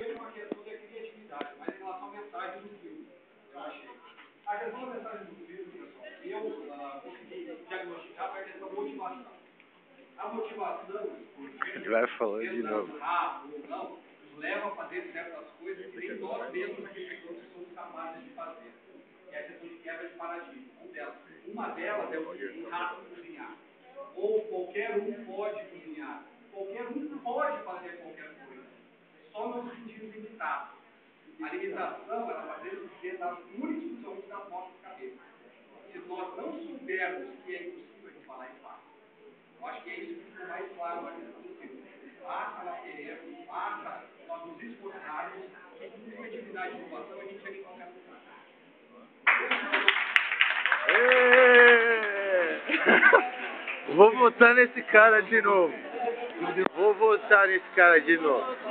primeiro uma é questão da criatividade, mas em relação à mensagem do filme, eu achei. A questão da é mensagem do filme, pessoal, eu ah, consegui diagnosticar foi a questão da motivação. A motivação, ele vai falando de novo. Rápido ou não, nos leva a fazer certas coisas que nem nós mesmos pessoas somos capazes de fazer. É a questão de quebra de paradigma. Uma delas, uma delas é o rato cozinhar. Ou qualquer um pode cozinhar. Qualquer um pode fazer qualquer não nos sentimos limitados. A limitação, ela vai depender das exclusivamente das nossas cabeças. Se nós não soubermos que é impossível, gente falar e faz. Eu acho que é isso que ficou mais claro na questão do filme. Basta nós querermos, basta nós nos esforçarmos, que com atividade de inovação a gente chega em qualquer lugar. Vou votar nesse cara de novo. Vou votar nesse cara de novo.